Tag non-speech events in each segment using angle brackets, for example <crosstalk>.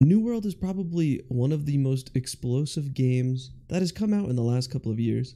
New World is probably one of the most explosive games that has come out in the last couple of years.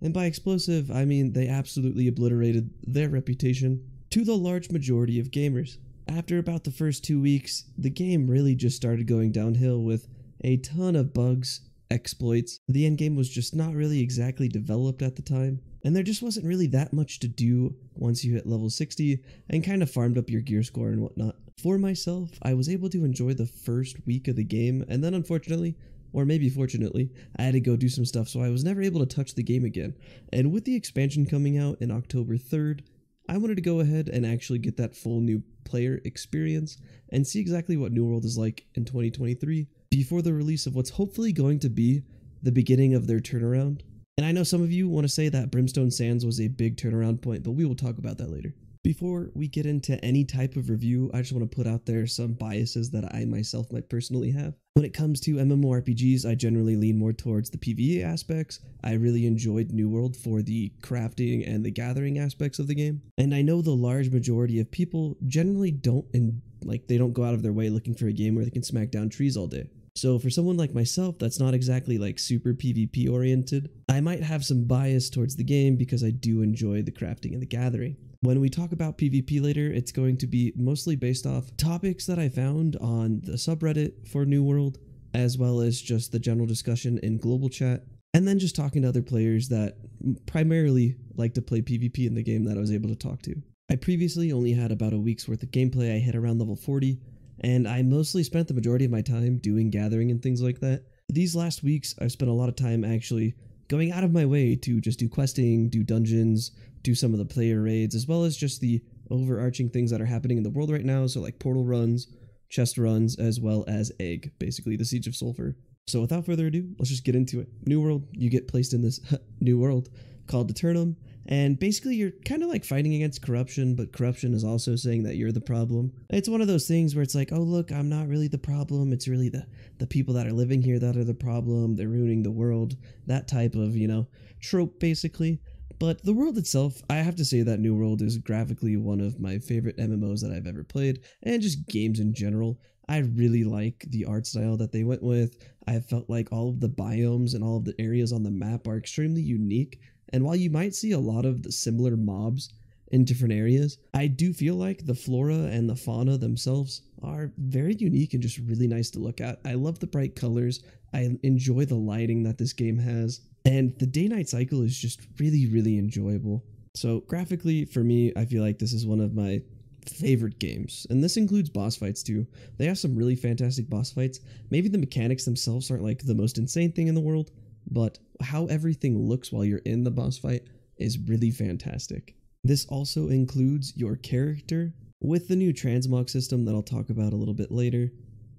And by explosive, I mean they absolutely obliterated their reputation to the large majority of gamers. After about the first two weeks, the game really just started going downhill with a ton of bugs, exploits. The endgame was just not really exactly developed at the time, and there just wasn't really that much to do once you hit level 60 and kind of farmed up your gear score and whatnot. For myself, I was able to enjoy the first week of the game, and then unfortunately, or maybe fortunately, I had to go do some stuff, so I was never able to touch the game again. And with the expansion coming out in October 3rd, I wanted to go ahead and actually get that full new player experience and see exactly what New World is like in 2023 before the release of what's hopefully going to be the beginning of their turnaround. And I know some of you want to say that Brimstone Sands was a big turnaround point, but we will talk about that later. Before we get into any type of review, I just want to put out there some biases that I myself might personally have. When it comes to MMORPGs, I generally lean more towards the PvE aspects. I really enjoyed New World for the crafting and the gathering aspects of the game. And I know the large majority of people generally don't and like they don't go out of their way looking for a game where they can smack down trees all day. So for someone like myself that's not exactly like super PvP oriented, I might have some bias towards the game because I do enjoy the crafting and the gathering. When we talk about PvP later, it's going to be mostly based off topics that I found on the subreddit for New World, as well as just the general discussion in global chat, and then just talking to other players that primarily like to play PvP in the game that I was able to talk to. I previously only had about a week's worth of gameplay. I hit around level 40, and I mostly spent the majority of my time doing gathering and things like that. These last weeks, I've spent a lot of time actually going out of my way to just do questing, do dungeons, do some of the player raids, as well as just the overarching things that are happening in the world right now. So, like portal runs, chest runs, as well as Egg, basically the Siege of Sulfur. So, without further ado, let's just get into it. New world, you get placed in this <laughs> new world called Aeternum, and basically you're kind of like fighting against corruption, but corruption is also saying that you're the problem. It's one of those things where it's like, oh look, I'm not really the problem. It's really the the people that are living here that are the problem. They're ruining the world. That type of you know trope, basically. But the world itself, I have to say that New World is graphically one of my favorite MMOs that I've ever played, and just games in general. I really like the art style that they went with. I felt like all of the biomes and all of the areas on the map are extremely unique. And while you might see a lot of the similar mobs in different areas, I do feel like the flora and the fauna themselves are very unique and just really nice to look at. I love the bright colors. I enjoy the lighting that this game has. And the day night cycle is just really, really enjoyable. So, graphically, for me, I feel like this is one of my favorite games. And this includes boss fights too. They have some really fantastic boss fights. Maybe the mechanics themselves aren't like the most insane thing in the world, but how everything looks while you're in the boss fight is really fantastic. This also includes your character with the new transmog system that I'll talk about a little bit later.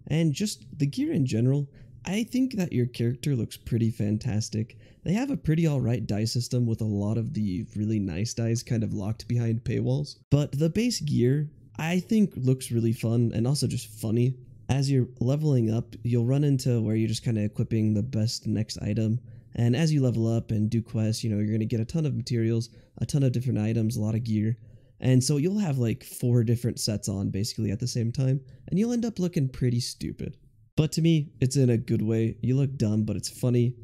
And just the gear in general, I think that your character looks pretty fantastic. They have a pretty alright dye system with a lot of the really nice dyes kind of locked behind paywalls. But the base gear, I think looks really fun and also just funny. As you're leveling up, you'll run into where you're just kind of equipping the best next item. And as you level up and do quests, you know, you're going to get a ton of materials, a ton of different items, a lot of gear. And so you'll have like four different sets on basically at the same time, and you'll end up looking pretty stupid. But to me, it's in a good way. You look dumb, but it's funny.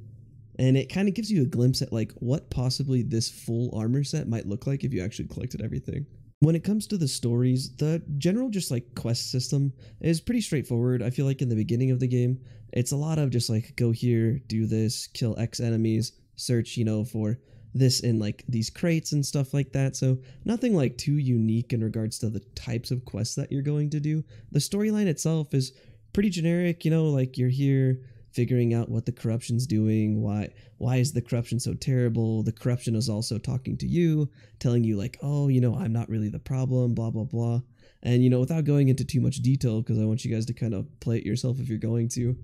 And it kind of gives you a glimpse at like what possibly this full armor set might look like if you actually collected everything. When it comes to the stories, the general just like quest system is pretty straightforward. I feel like in the beginning of the game, it's a lot of just like go here, do this, kill X enemies, search, you know, for this in like these crates and stuff like that. So nothing like too unique in regards to the types of quests that you're going to do. The storyline itself is pretty generic, you know, like you're here figuring out what the corruption's doing, why why is the corruption so terrible? The corruption is also talking to you, telling you like, "Oh, you know, I'm not really the problem, blah blah blah." And you know, without going into too much detail because I want you guys to kind of play it yourself if you're going to.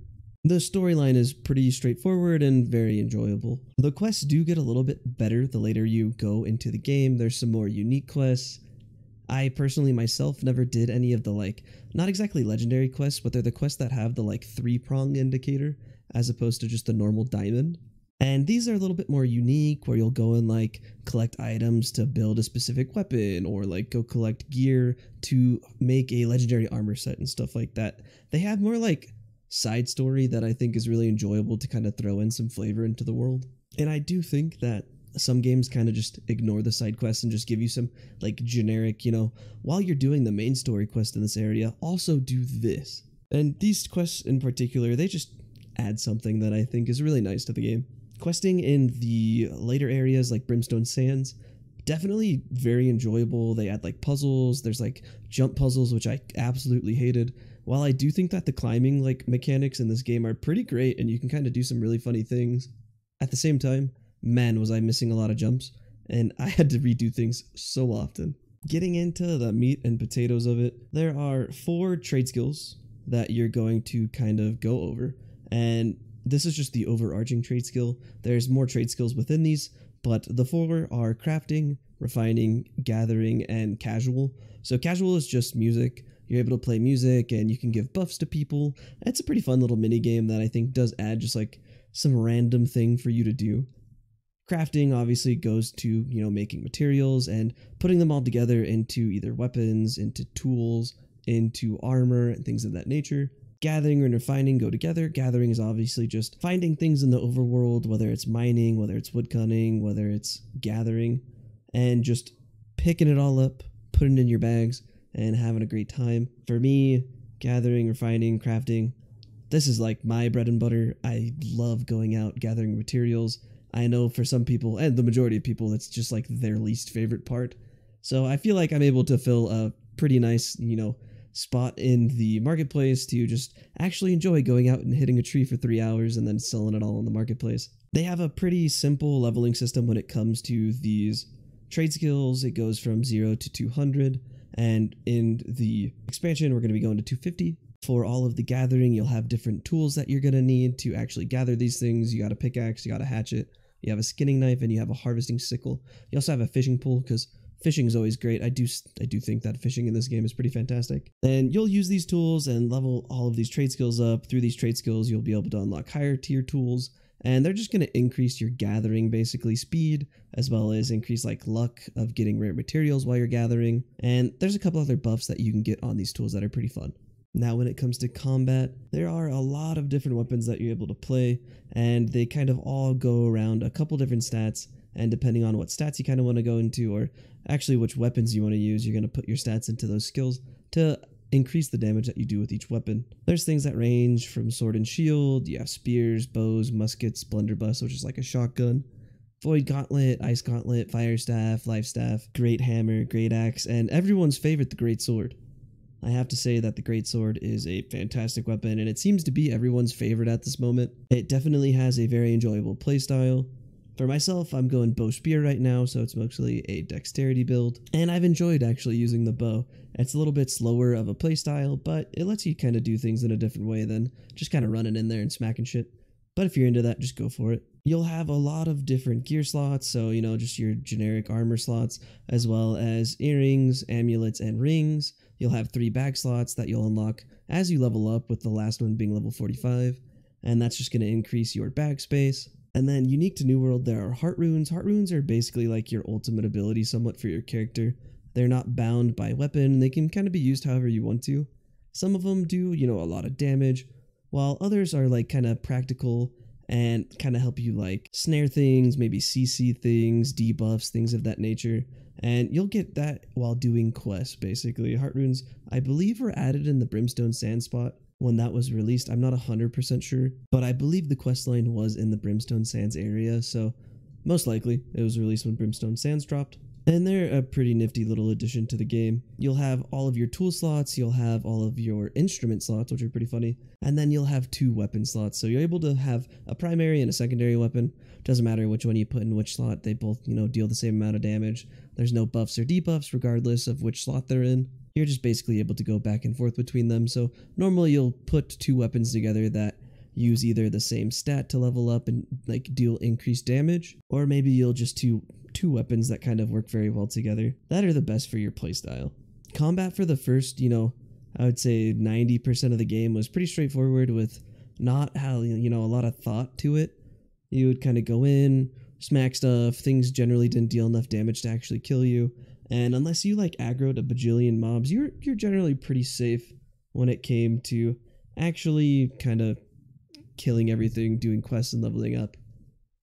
The storyline is pretty straightforward and very enjoyable. The quests do get a little bit better the later you go into the game. There's some more unique quests. I personally myself never did any of the like not exactly legendary quests, but they're the quests that have the like three prong indicator as opposed to just the normal diamond. And these are a little bit more unique where you'll go and like collect items to build a specific weapon or like go collect gear to make a legendary armor set and stuff like that. They have more like side story that I think is really enjoyable to kind of throw in some flavor into the world. And I do think that some games kind of just ignore the side quests and just give you some like generic, you know, while you're doing the main story quest in this area, also do this. And these quests in particular, they just add something that I think is really nice to the game. Questing in the later areas like Brimstone Sands, definitely very enjoyable. They add like puzzles, there's like jump puzzles, which I absolutely hated. While I do think that the climbing like mechanics in this game are pretty great and you can kind of do some really funny things, at the same time, man, was I missing a lot of jumps, and I had to redo things so often. Getting into the meat and potatoes of it, there are four trade skills that you're going to kind of go over, and this is just the overarching trade skill. There's more trade skills within these, but the four are crafting, refining, gathering, and casual. So casual is just music. You're able to play music and you can give buffs to people. It's a pretty fun little mini game that I think does add just like some random thing for you to do. Crafting obviously goes to, you know, making materials and putting them all together into either weapons, into tools, into armor, and things of that nature. Gathering and refining go together. Gathering is obviously just finding things in the overworld, whether it's mining, whether it's woodcutting, whether it's gathering, and just picking it all up, putting it in your bags, and having a great time. For me, gathering, refining, crafting, this is like my bread and butter. I love going out, gathering materials, I know for some people, and the majority of people, that's just like their least favorite part. So I feel like I'm able to fill a pretty nice, you know, spot in the marketplace to just actually enjoy going out and hitting a tree for three hours and then selling it all in the marketplace. They have a pretty simple leveling system when it comes to these trade skills. It goes from 0 to 200, and in the expansion, we're going to be going to 250. For all of the gathering, you'll have different tools that you're going to need to actually gather these things. You got a pickaxe, you got a hatchet, you have a skinning knife, and you have a harvesting sickle. You also have a fishing pole because fishing is always great. I do I do think that fishing in this game is pretty fantastic. And you'll use these tools and level all of these trade skills up. Through these trade skills, you'll be able to unlock higher tier tools, and they're just going to increase your gathering basically speed as well as increase like luck of getting rare materials while you're gathering. And there's a couple other buffs that you can get on these tools that are pretty fun. Now, when it comes to combat, there are a lot of different weapons that you're able to play, and they kind of all go around a couple different stats. And depending on what stats you kind of want to go into, or actually which weapons you want to use, you're going to put your stats into those skills to increase the damage that you do with each weapon. There's things that range from sword and shield, you have spears, bows, muskets, blunderbuss, which is like a shotgun, void gauntlet, ice gauntlet, fire staff, life staff, great hammer, great axe, and everyone's favorite, the great sword. I have to say that the Great Sword is a fantastic weapon, and it seems to be everyone's favorite at this moment. It definitely has a very enjoyable playstyle. For myself, I'm going bow spear right now, so it's mostly a dexterity build, and I've enjoyed actually using the bow. It's a little bit slower of a playstyle, but it lets you kind of do things in a different way than just kind of running in there and smacking shit. But if you're into that, just go for it. You'll have a lot of different gear slots, so you know, just your generic armor slots, as well as earrings, amulets, and rings. You'll have three bag slots that you'll unlock as you level up, with the last one being level 45, and that's just going to increase your bag space. And then, unique to New World, there are heart runes. Heart runes are basically like your ultimate ability, somewhat for your character. They're not bound by weapon, they can kind of be used however you want to. Some of them do, you know, a lot of damage, while others are like kind of practical and kind of help you like snare things, maybe CC things, debuffs, things of that nature. And you'll get that while doing quests, basically. Heart runes, I believe, were added in the Brimstone Sand spot when that was released. I'm not 100% sure, but I believe the quest line was in the Brimstone Sands area, so most likely it was released when Brimstone Sands dropped. And they're a pretty nifty little addition to the game. You'll have all of your tool slots, you'll have all of your instrument slots, which are pretty funny, and then you'll have two weapon slots. So you're able to have a primary and a secondary weapon. Doesn't matter which one you put in which slot, they both, you know, deal the same amount of damage. There's no buffs or debuffs regardless of which slot they're in. You're just basically able to go back and forth between them. So normally you'll put two weapons together that use either the same stat to level up and like deal increased damage, or maybe you'll just do two weapons that kind of work very well together that are the best for your playstyle. Combat for the first, you know, I would say 90% of the game was pretty straightforward with not how, you know, a lot of thought to it. You would kind of go in, smack stuff, things generally didn't deal enough damage to actually kill you. And unless you like aggroed a bajillion mobs, you're you're generally pretty safe when it came to actually kind of killing everything, doing quests and leveling up.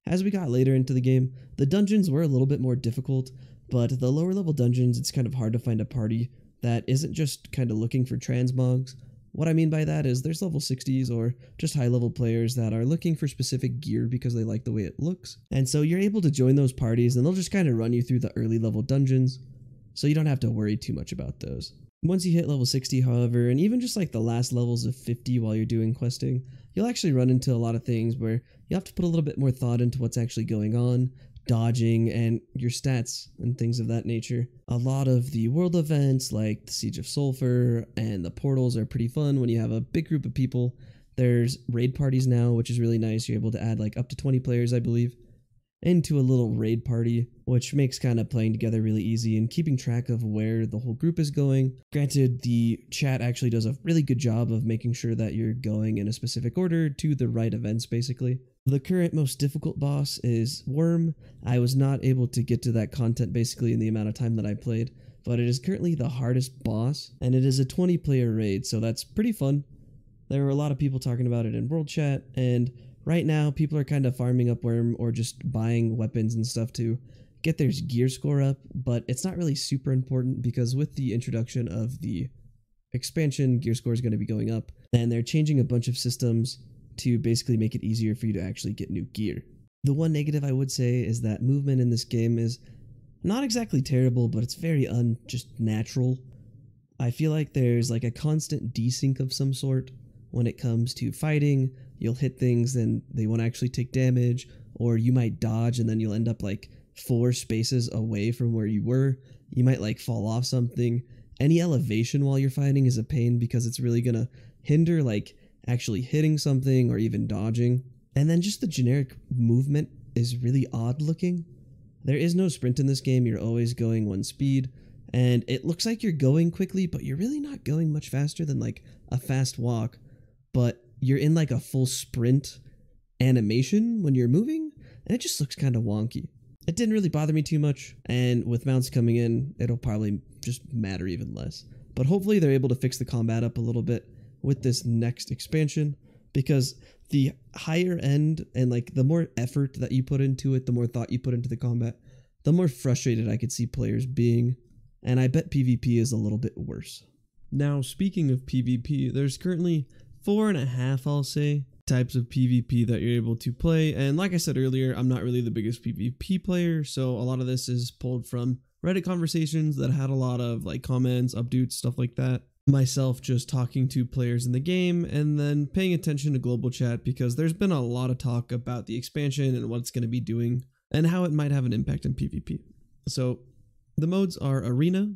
As we got later into the game, the dungeons were a little bit more difficult, but the lower level dungeons, it's kind of hard to find a party that isn't just kind of looking for transmogs. What I mean by that is there's level 60s or just high level players that are looking for specific gear because they like the way it looks. And so you're able to join those parties and they'll just kind of run you through the early level dungeons, so you don't have to worry too much about those. Once you hit level 60, however, and even just like the last levels of 50 while you're doing questing, you'll actually run into a lot of things where you have to put a little bit more thought into what's actually going on, dodging, and your stats and things of that nature. A lot of the world events, like the Siege of Sulfur and the portals, are pretty fun when you have a big group of people. There's raid parties now, which is really nice. You're able to add like up to 20 players, I believe into a little raid party, which makes kind of playing together really easy and keeping track of where the whole group is going. Granted, the chat actually does a really good job of making sure that you're going in a specific order to the right events, basically. The current most difficult boss is Worm. I was not able to get to that content basically in the amount of time that I played, but it is currently the hardest boss, and it is a 20 player raid, so that's pretty fun. There were a lot of people talking about it in World Chat, and right now people are kind of farming up worm or just buying weapons and stuff to get their gear score up but it's not really super important because with the introduction of the expansion gear score is going to be going up and they're changing a bunch of systems to basically make it easier for you to actually get new gear. The one negative i would say is that movement in this game is not exactly terrible but it's very un just natural. I feel like there's like a constant desync of some sort when it comes to fighting you'll hit things and they won't actually take damage, or you might dodge and then you'll end up like four spaces away from where you were. You might like fall off something. Any elevation while you're fighting is a pain because it's really gonna hinder like actually hitting something or even dodging. And then just the generic movement is really odd looking. There is no sprint in this game, you're always going one speed, and it looks like you're going quickly, but you're really not going much faster than like a fast walk. But you're in like a full sprint animation when you're moving, and it just looks kind of wonky. It didn't really bother me too much, and with mounts coming in, it'll probably just matter even less. But hopefully, they're able to fix the combat up a little bit with this next expansion because the higher end and like the more effort that you put into it, the more thought you put into the combat, the more frustrated I could see players being. And I bet PvP is a little bit worse. Now, speaking of PvP, there's currently four and a half, I'll say, types of PvP that you're able to play. And like I said earlier, I'm not really the biggest PvP player, so a lot of this is pulled from Reddit conversations that had a lot of like comments, updates, stuff like that. Myself just talking to players in the game and then paying attention to global chat because there's been a lot of talk about the expansion and what it's going to be doing and how it might have an impact on PvP. So the modes are Arena,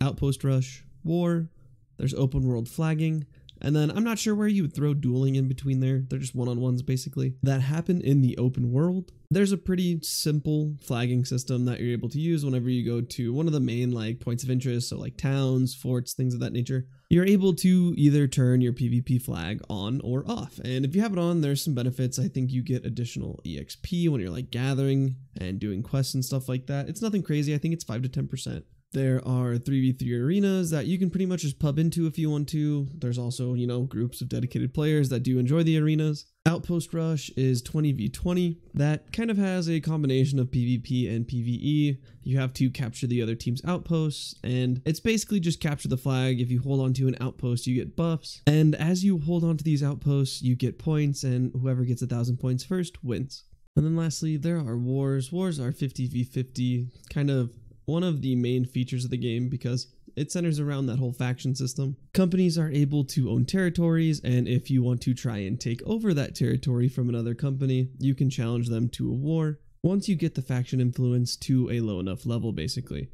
Outpost Rush, War, there's open world flagging, and then I'm not sure where you would throw dueling in between there. They're just one on ones basically. That happen in the open world. There's a pretty simple flagging system that you're able to use whenever you go to one of the main like points of interest, so like towns, forts, things of that nature. You're able to either turn your PvP flag on or off. And if you have it on, there's some benefits. I think you get additional EXP when you're like gathering and doing quests and stuff like that. It's nothing crazy. I think it's 5 to 10%. There are 3v3 arenas that you can pretty much just pub into if you want to. There's also, you know, groups of dedicated players that do enjoy the arenas. Outpost Rush is 20v20. That kind of has a combination of PvP and PvE. You have to capture the other team's outposts, and it's basically just capture the flag. If you hold onto an outpost, you get buffs. And as you hold onto these outposts, you get points, and whoever gets a thousand points first wins. And then lastly, there are wars. Wars are 50v50, kind of one of the main features of the game because it centers around that whole faction system. Companies are able to own territories, and if you want to try and take over that territory from another company, you can challenge them to a war once you get the faction influence to a low enough level, basically.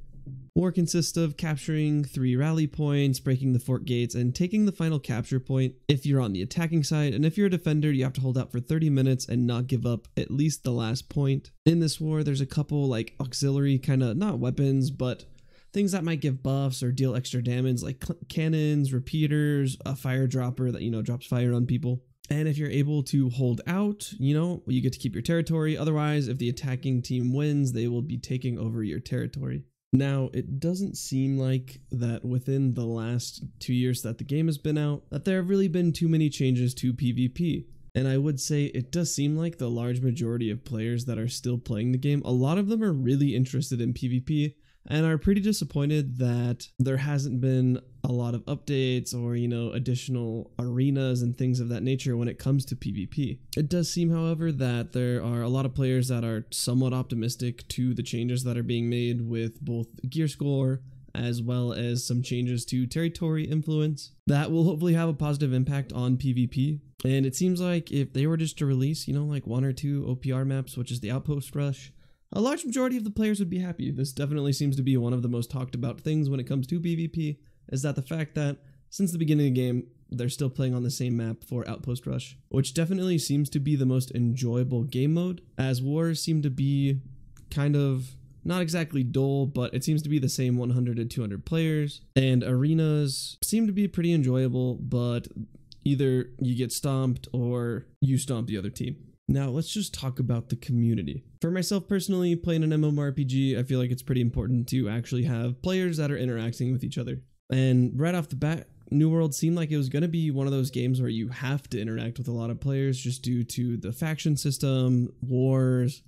War consists of capturing three rally points, breaking the fort gates, and taking the final capture point if you're on the attacking side, and if you're a defender, you have to hold out for 30 minutes and not give up at least the last point. In this war, there's a couple like auxiliary kind of, not weapons, but things that might give buffs or deal extra damage like cannons, repeaters, a fire dropper that, you know, drops fire on people. And if you're able to hold out, you know, you get to keep your territory. Otherwise, if the attacking team wins, they will be taking over your territory. Now, it doesn't seem like that within the last two years that the game has been out, that there have really been too many changes to PvP. And I would say it does seem like the large majority of players that are still playing the game, a lot of them are really interested in PvP and are pretty disappointed that there hasn't been a lot of updates or, you know, additional arenas and things of that nature when it comes to PvP. It does seem, however, that there are a lot of players that are somewhat optimistic to the changes that are being made with both gear score as well as some changes to territory influence that will hopefully have a positive impact on PvP. And it seems like if they were just to release, you know, like one or two OPR maps, which is the Outpost Rush, a large majority of the players would be happy. This definitely seems to be one of the most talked about things when it comes to PvP, is that the fact that since the beginning of the game, they're still playing on the same map for Outpost Rush, which definitely seems to be the most enjoyable game mode, as wars seem to be kind of not exactly dull, but it seems to be the same 100 to 200 players, and arenas seem to be pretty enjoyable, but either you get stomped or you stomp the other team. Now, let's just talk about the community. For myself personally, playing an MMORPG, I feel like it's pretty important to actually have players that are interacting with each other. And right off the bat, New World seemed like it was going to be one of those games where you have to interact with a lot of players just due to the faction system, wars,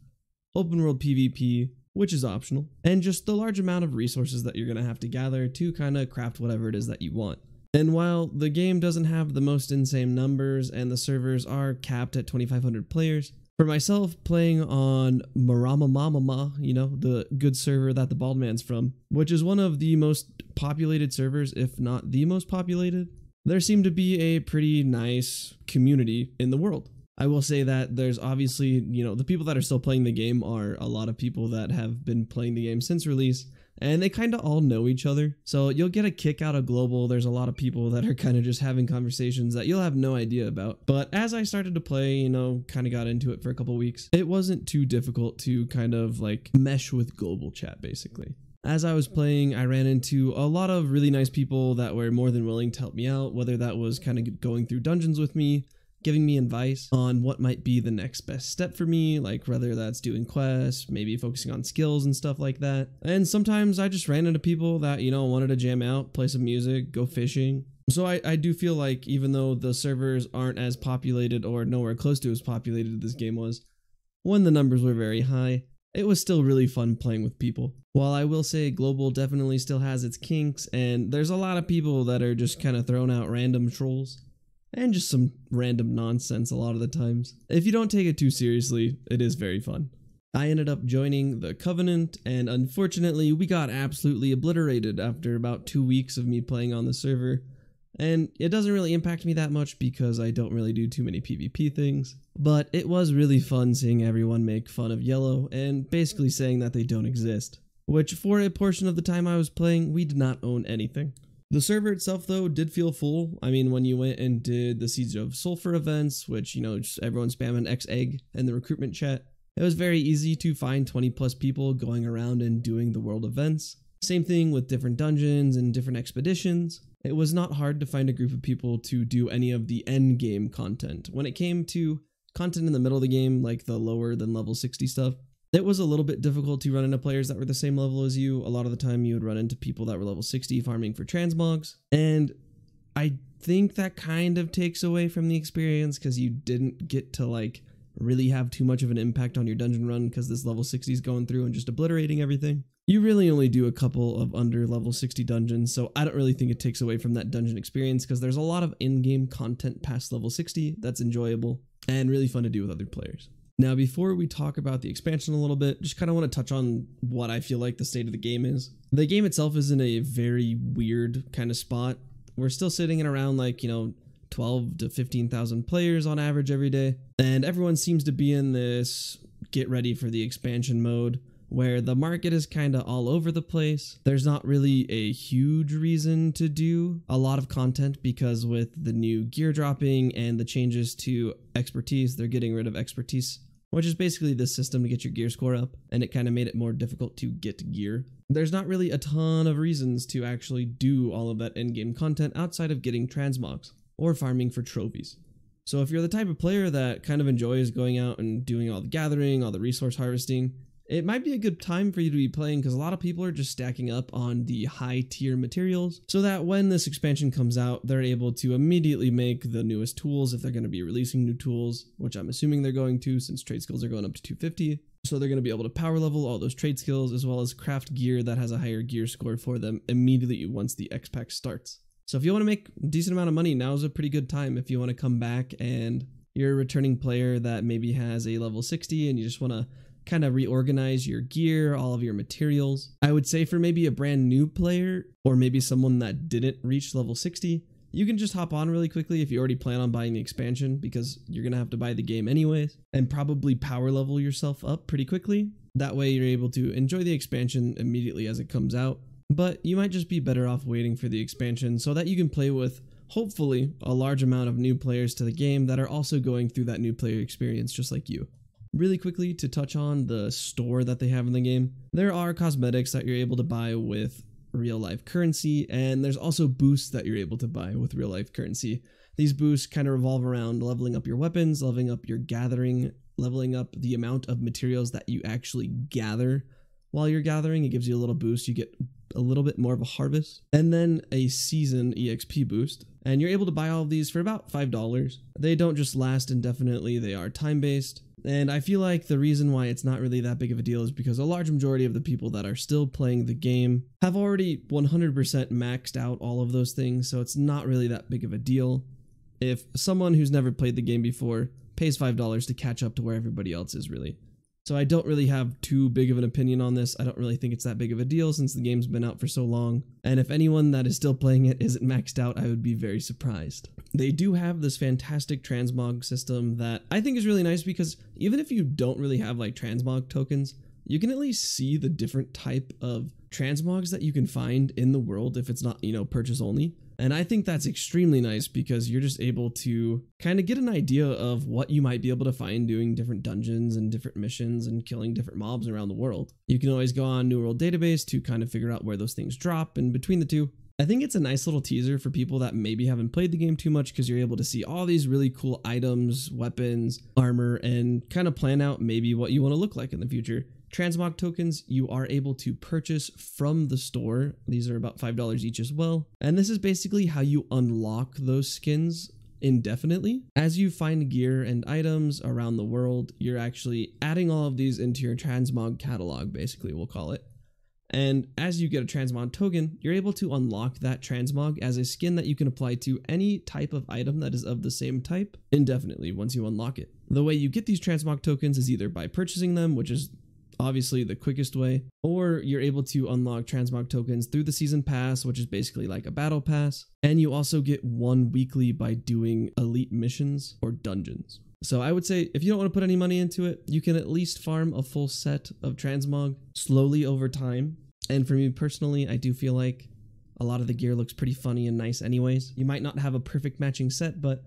open world PvP, which is optional, and just the large amount of resources that you're going to have to gather to kind of craft whatever it is that you want. And while the game doesn't have the most insane numbers and the servers are capped at 2500 players, for myself playing on Marama Mama, you know, the good server that the bald man's from, which is one of the most populated servers, if not the most populated, there seemed to be a pretty nice community in the world. I will say that there's obviously, you know, the people that are still playing the game are a lot of people that have been playing the game since release, and they kind of all know each other. So you'll get a kick out of global. There's a lot of people that are kind of just having conversations that you'll have no idea about. But as I started to play, you know, kind of got into it for a couple weeks, it wasn't too difficult to kind of like mesh with global chat basically. As I was playing, I ran into a lot of really nice people that were more than willing to help me out, whether that was kind of going through dungeons with me, giving me advice on what might be the next best step for me, like whether that's doing quests, maybe focusing on skills and stuff like that. And sometimes I just ran into people that, you know, wanted to jam out, play some music, go fishing. So I, I do feel like even though the servers aren't as populated or nowhere close to as populated as this game was, when the numbers were very high, it was still really fun playing with people. While I will say Global definitely still has its kinks, and there's a lot of people that are just kind of throwing out random trolls and just some random nonsense a lot of the times. If you don't take it too seriously, it is very fun. I ended up joining the Covenant, and unfortunately, we got absolutely obliterated after about two weeks of me playing on the server. And it doesn't really impact me that much because I don't really do too many PvP things. But it was really fun seeing everyone make fun of Yellow and basically saying that they don't exist. Which, for a portion of the time I was playing, we did not own anything. The server itself, though, did feel full. I mean, when you went and did the Siege of Sulfur events, which, you know, just everyone spamming X egg and the recruitment chat, it was very easy to find 20 plus people going around and doing the world events. Same thing with different dungeons and different expeditions. It was not hard to find a group of people to do any of the end game content. When it came to content in the middle of the game, like the lower than level 60 stuff, it was a little bit difficult to run into players that were the same level as you. A lot of the time, you would run into people that were level 60 farming for transmogs. And I think that kind of takes away from the experience because you didn't get to like really have too much of an impact on your dungeon run because this level 60 is going through and just obliterating everything. You really only do a couple of under level 60 dungeons, so I don't really think it takes away from that dungeon experience because there's a lot of in game content past level 60 that's enjoyable and really fun to do with other players. Now, before we talk about the expansion a little bit, just kind of want to touch on what I feel like the state of the game is. The game itself is in a very weird kind of spot. We're still sitting in around like, you know, 12 to 15,000 players on average every day. And everyone seems to be in this get ready for the expansion mode where the market is kind of all over the place. There's not really a huge reason to do a lot of content because with the new gear dropping and the changes to expertise, they're getting rid of expertise, which is basically the system to get your gear score up, and it kind of made it more difficult to get gear. There's not really a ton of reasons to actually do all of that in game content outside of getting transmogs or farming for trophies. So if you're the type of player that kind of enjoys going out and doing all the gathering, all the resource harvesting, it might be a good time for you to be playing because a lot of people are just stacking up on the high tier materials so that when this expansion comes out, they're able to immediately make the newest tools if they're going to be releasing new tools, which I'm assuming they're going to since trade skills are going up to 250. So they're going to be able to power level all those trade skills as well as craft gear that has a higher gear score for them immediately once the X pack starts. So if you want to make a decent amount of money, now is a pretty good time if you want to come back and you're a returning player that maybe has a level 60 and you just want to kind of reorganize your gear, all of your materials. I would say for maybe a brand new player or maybe someone that didn't reach level 60, you can just hop on really quickly if you already plan on buying the expansion because you're going to have to buy the game anyways and probably power level yourself up pretty quickly. That way you're able to enjoy the expansion immediately as it comes out. But you might just be better off waiting for the expansion so that you can play with hopefully a large amount of new players to the game that are also going through that new player experience just like you. Really quickly to touch on the store that they have in the game, there are cosmetics that you're able to buy with real life currency, and there's also boosts that you're able to buy with real life currency. These boosts kind of revolve around leveling up your weapons, leveling up your gathering, leveling up the amount of materials that you actually gather while you're gathering. It gives you a little boost. You get a little bit more of a harvest, and then a season EXP boost. And you're able to buy all of these for about $5. They don't just last indefinitely, they are time based. And I feel like the reason why it's not really that big of a deal is because a large majority of the people that are still playing the game have already 100% maxed out all of those things, so it's not really that big of a deal. If someone who's never played the game before pays $5 to catch up to where everybody else is, really. So I don't really have too big of an opinion on this. I don't really think it's that big of a deal since the game's been out for so long. And if anyone that is still playing it isn't maxed out, I would be very surprised. They do have this fantastic transmog system that I think is really nice because even if you don't really have like transmog tokens, you can at least see the different type of transmogs that you can find in the world if it's not, you know, purchase only. And I think that's extremely nice because you're just able to kind of get an idea of what you might be able to find doing different dungeons and different missions and killing different mobs around the world. You can always go on New World Database to kind of figure out where those things drop, and between the two, I think it's a nice little teaser for people that maybe haven't played the game too much because you're able to see all these really cool items, weapons, armor, and kind of plan out maybe what you want to look like in the future. Transmog tokens you are able to purchase from the store. These are about $5 each as well. And this is basically how you unlock those skins indefinitely. As you find gear and items around the world, you're actually adding all of these into your transmog catalog, basically, we'll call it. And as you get a transmog token, you're able to unlock that transmog as a skin that you can apply to any type of item that is of the same type indefinitely once you unlock it. The way you get these transmog tokens is either by purchasing them, which is obviously the quickest way, or you're able to unlock transmog tokens through the season pass, which is basically like a battle pass, and you also get one weekly by doing elite missions or dungeons. So I would say if you don't want to put any money into it, you can at least farm a full set of transmog slowly over time. And for me personally, I do feel like a lot of the gear looks pretty funny and nice anyways. You might not have a perfect matching set, but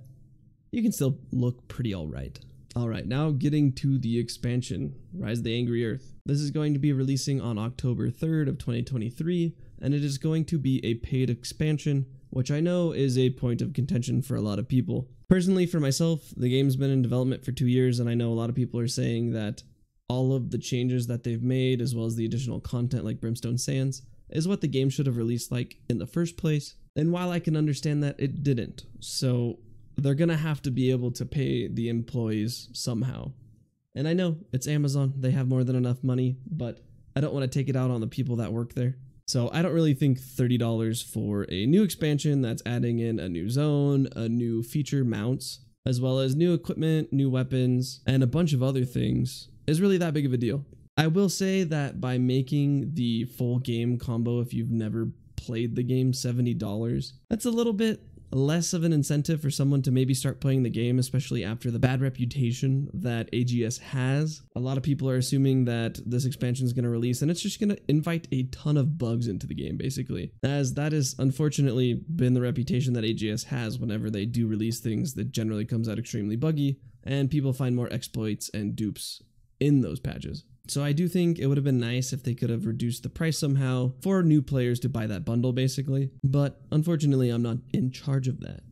you can still look pretty alright. Alright, now getting to the expansion, Rise of the Angry Earth. This is going to be releasing on October 3rd of 2023, and it is going to be a paid expansion, which I know is a point of contention for a lot of people. Personally, for myself, the game's been in development for two years, and I know a lot of people are saying that all of the changes that they've made, as well as the additional content like Brimstone Sands, is what the game should have released like in the first place. And while I can understand that, it didn't. So they're going to have to be able to pay the employees somehow. And I know it's Amazon, they have more than enough money, but I don't want to take it out on the people that work there. So I don't really think $30 for a new expansion that's adding in a new zone, a new feature mounts, as well as new equipment, new weapons, and a bunch of other things is really that big of a deal. I will say that by making the full game combo, if you've never played the game, $70, that's a little bit less of an incentive for someone to maybe start playing the game, especially after the bad reputation that AGS has. A lot of people are assuming that this expansion is going to release and it's just going to invite a ton of bugs into the game, basically, as that has unfortunately been the reputation that AGS has whenever they do release things that generally comes out extremely buggy, and people find more exploits and dupes in those patches. So I do think it would have been nice if they could have reduced the price somehow for new players to buy that bundle basically, but unfortunately I'm not in charge of that.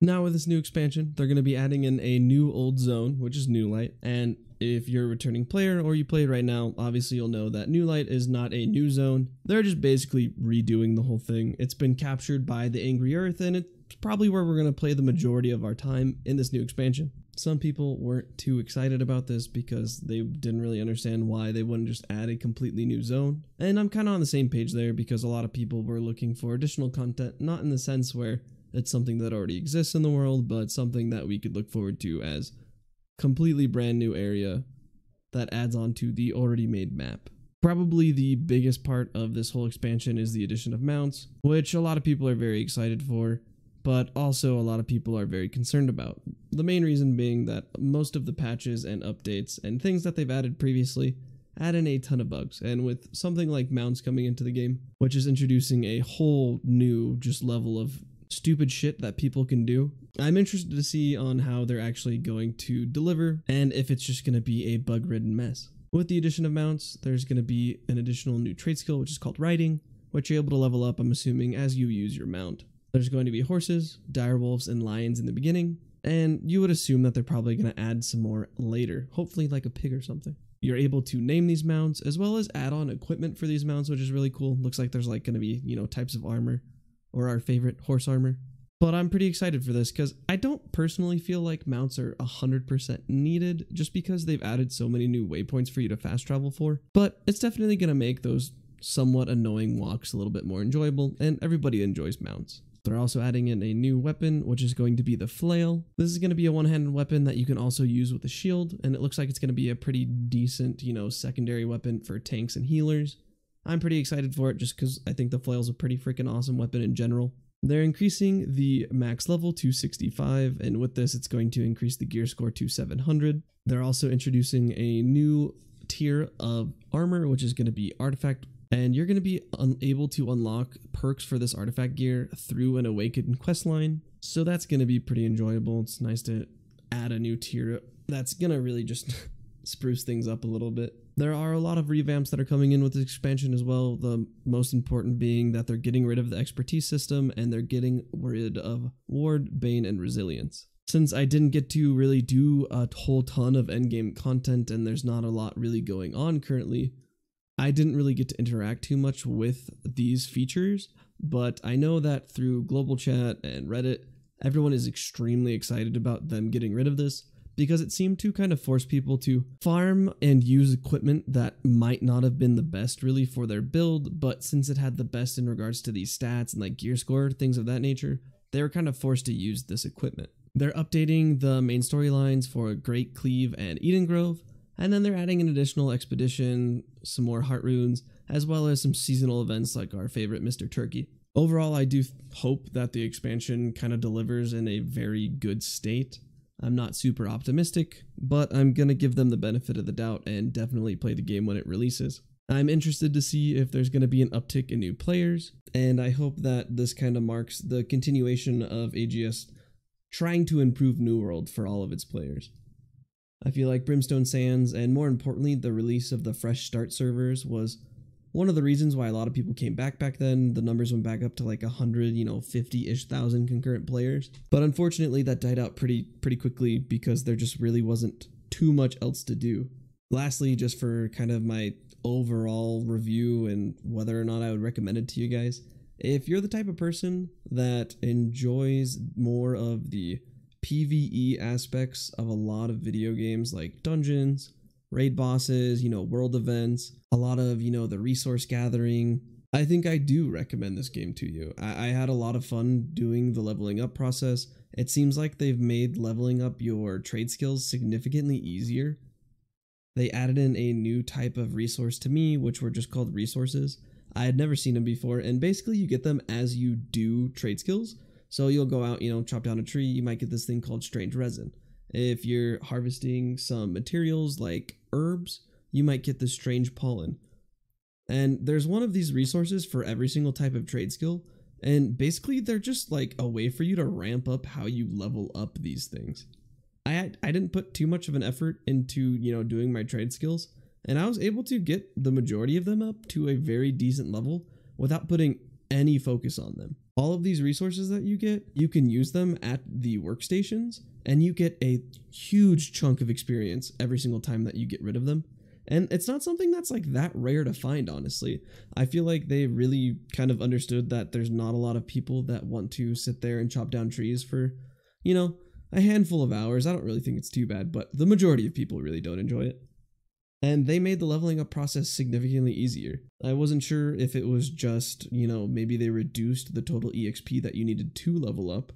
Now with this new expansion, they're going to be adding in a new old zone, which is New Light, and If you're a returning player or you play right now, obviously you'll know that New Light is not a new zone. They're just basically redoing the whole thing. It's been captured by the Angry Earth, and it's probably where we're going to play the majority of our time in this new expansion. Some people weren't too excited about this because they didn't really understand why they wouldn't just add a completely new zone. And I'm kind of on the same page there because a lot of people were looking for additional content, not in the sense where it's something that already exists in the world, but something that we could look forward to as completely brand new area that adds on to the already made map. Probably the biggest part of this whole expansion is the addition of mounts, which a lot of people are very excited for, but also a lot of people are very concerned about. The main reason being that most of the patches and updates and things that they've added previously add in a ton of bugs, and with something like mounts coming into the game, which is introducing a whole new just level of stupid shit that people can do. I'm interested to see on how they're actually going to deliver and if it's just going to be a bug ridden mess. With the addition of mounts, there's going to be an additional new trade skill, which is called riding, which you're able to level up, I'm assuming, as you use your mount. There's going to be horses, direwolves, and lions in the beginning, and you would assume that they're probably going to add some more later, hopefully like a pig or something. You're able to name these mounts as well as add on equipment for these mounts, which is really cool. Looks like there's like going to be, you know, types of armor or our favorite horse armor. But I'm pretty excited for this because I don't personally feel like mounts are 100% needed just because they've added so many new waypoints for you to fast travel for. But it's definitely going to make those somewhat annoying walks a little bit more enjoyable, and everybody enjoys mounts. They're also adding in a new weapon, which is going to be the flail. This is going to be a one-handed weapon that you can also use with a shield, and it looks like it's going to be a pretty decent, you know, secondary weapon for tanks and healers. I'm pretty excited for it just because I think the flail is a pretty freaking awesome weapon in general. They're increasing the max level to 65, and with this, it's going to increase the gear score to 700. They're also introducing a new tier of armor, which is going to be artifact, and you're going to be able to unlock perks for this artifact gear through an awakened quest line. So that's going to be pretty enjoyable. It's nice to add a new tier that's going to really just <laughs> spruce things up a little bit. There are a lot of revamps that are coming in with this expansion as well. The most important being that they're getting rid of the expertise system and they're getting rid of Ward, Bane, and Resilience. Since I didn't get to really do a whole ton of endgame content and there's not a lot really going on currently, I didn't really get to interact too much with these features, but I know that through global chat and Reddit, everyone is extremely excited about them getting rid of this because it seemed to kind of force people to farm and use equipment that might not have been the best really for their build, but since it had the best in regards to these stats and like gear score, things of that nature, they were kind of forced to use this equipment. They're updating the main storylines for Great Cleave and Eden Grove, and then they're adding an additional expedition, some more heart runes, as well as some seasonal events like our favorite Mr. Turkey. Overall, I do hope that the expansion kind of delivers in a very good state. I'm not super optimistic, but I'm gonna give them the benefit of the doubt and definitely play the game when it releases. I'm interested to see if there's going to be an uptick in new players, and I hope that this kind of marks the continuation of AGS trying to improve New World for all of its players. I feel like Brimstone Sands, and more importantly, the release of the Fresh Start servers was one of the reasons why a lot of people came back back then. The numbers went back up to like 100 you know 50ish thousand concurrent players. But unfortunately that died out pretty pretty quickly because there just really wasn't too much else to do. Lastly just for kind of my overall review and whether or not i would recommend it to you guys if you're the type of person that enjoys more of the pve aspects of a lot of video games like dungeons raid bosses, you know, world events, a lot of, you know, the resource gathering. I think I do recommend this game to you. I, I had a lot of fun doing the leveling up process. It seems like they've made leveling up your trade skills significantly easier. They added in a new type of resource to me, which were just called resources. I had never seen them before, and basically you get them as you do trade skills. So you'll go out, you know, chop down a tree, you might get this thing called strange resin. If you're harvesting some materials like herbs, you might get this strange pollen. And there's one of these resources for every single type of trade skill. And basically, they're just like a way for you to ramp up how you level up these things. I had, I didn't put too much of an effort into you know doing my trade skills, and I was able to get the majority of them up to a very decent level without putting any focus on them. All of these resources that you get, you can use them at the workstations and you get a huge chunk of experience every single time that you get rid of them. And it's not something that's like that rare to find, honestly. I feel like they really kind of understood that there's not a lot of people that want to sit there and chop down trees for, you know, a handful of hours. I don't really think it's too bad, but the majority of people really don't enjoy it. And they made the leveling up process significantly easier. I wasn't sure if it was just, you know, maybe they reduced the total EXP that you needed to level up,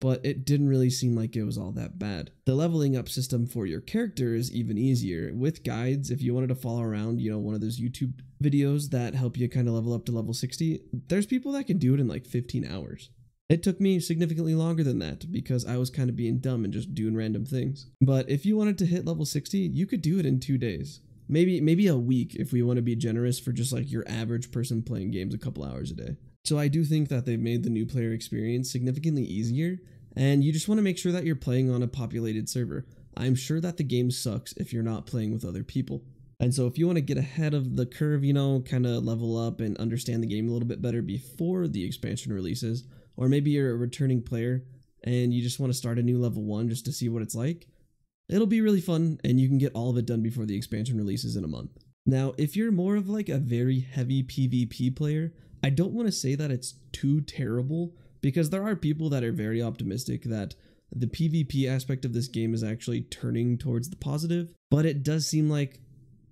but it didn't really seem like it was all that bad. The leveling up system for your character is even easier. With guides, if you wanted to follow around, you know, one of those YouTube videos that help you kind of level up to level 60, there's people that can do it in like 15 hours. It took me significantly longer than that because I was kind of being dumb and just doing random things. But if you wanted to hit level 60, you could do it in 2 days. Maybe maybe a week if we want to be generous for just like your average person playing games a couple hours a day. So I do think that they've made the new player experience significantly easier and you just want to make sure that you're playing on a populated server. I'm sure that the game sucks if you're not playing with other people. And so if you want to get ahead of the curve, you know, kind of level up and understand the game a little bit better before the expansion releases, or maybe you're a returning player and you just want to start a new level 1 just to see what it's like, it'll be really fun and you can get all of it done before the expansion releases in a month. Now, if you're more of like a very heavy PvP player, I don't want to say that it's too terrible because there are people that are very optimistic that the PvP aspect of this game is actually turning towards the positive, but it does seem like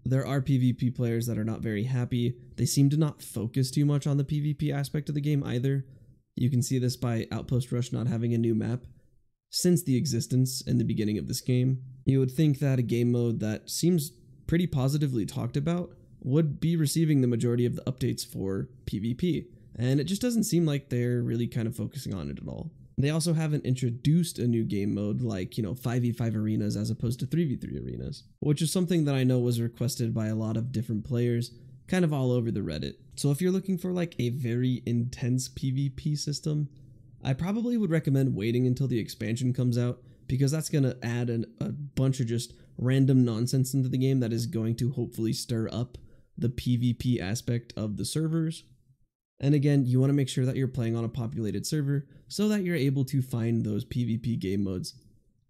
there are PvP players that are not very happy. They seem to not focus too much on the PvP aspect of the game either. You can see this by Outpost Rush not having a new map since the existence and the beginning of this game. You would think that a game mode that seems pretty positively talked about would be receiving the majority of the updates for PvP and it just doesn't seem like they're really kind of focusing on it at all. They also haven't introduced a new game mode like, you know, 5v5 arenas as opposed to 3v3 arenas, which is something that I know was requested by a lot of different players, kind of all over the Reddit. So if you're looking for like a very intense PvP system, I probably would recommend waiting until the expansion comes out because that's going to add an, a bunch of just random nonsense into the game that is going to hopefully stir up the PvP aspect of the servers and again, you want to make sure that you're playing on a populated server so that you're able to find those PvP game modes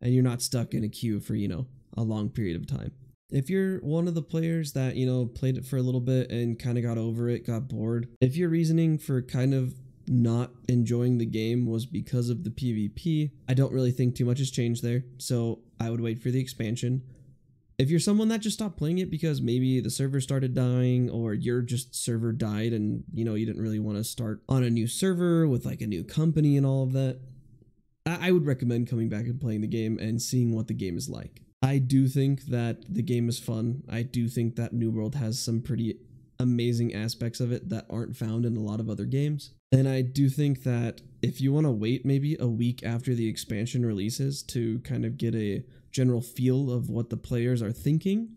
and you're not stuck in a queue for, you know, a long period of time. If you're one of the players that, you know, played it for a little bit and kind of got over it, got bored, if your reasoning for kind of not enjoying the game was because of the PvP, I don't really think too much has changed there. So I would wait for the expansion. If you're someone that just stopped playing it because maybe the server started dying or your just server died and you know you didn't really want to start on a new server with like a new company and all of that, I, I would recommend coming back and playing the game and seeing what the game is like. I do think that the game is fun. I do think that New World has some pretty amazing aspects of it that aren't found in a lot of other games. And I do think that if you want to wait maybe a week after the expansion releases to kind of get a general feel of what the players are thinking,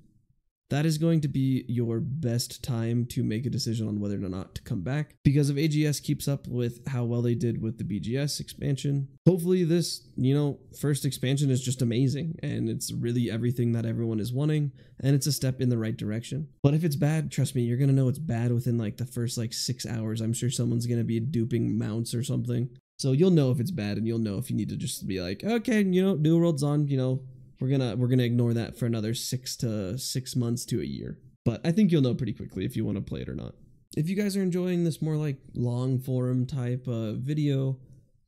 that is going to be your best time to make a decision on whether or not to come back. Because if AGS keeps up with how well they did with the BGS expansion, hopefully this, you know, first expansion is just amazing and it's really everything that everyone is wanting and it's a step in the right direction. But if it's bad, trust me, you're going to know it's bad within like the first like six hours. I'm sure someone's going to be duping mounts or something. So you'll know if it's bad and you'll know if you need to just be like, okay, you know, New World's on, you know, we're gonna we're gonna ignore that for another six to six months to a year. But I think you'll know pretty quickly if you want to play it or not. If you guys are enjoying this more like long form type uh, video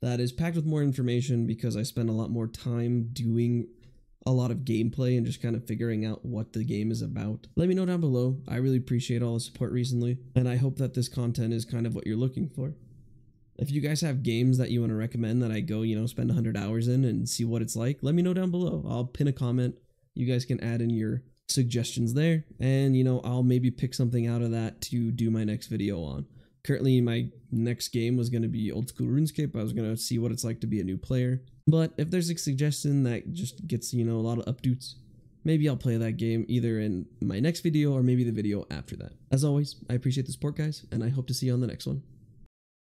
that is packed with more information because I spend a lot more time doing a lot of gameplay and just kind of figuring out what the game is about. Let me know down below. I really appreciate all the support recently, and I hope that this content is kind of what you're looking for. If you guys have games that you want to recommend that I go, you know, spend 100 hours in and see what it's like, let me know down below. I'll pin a comment. You guys can add in your suggestions there, and you know, I'll maybe pick something out of that to do my next video on. Currently, my next game was going to be Old School RuneScape. I was going to see what it's like to be a new player. But if there's a suggestion that just gets, you know, a lot of updates, maybe I'll play that game either in my next video or maybe the video after that. As always, I appreciate the support, guys, and I hope to see you on the next one.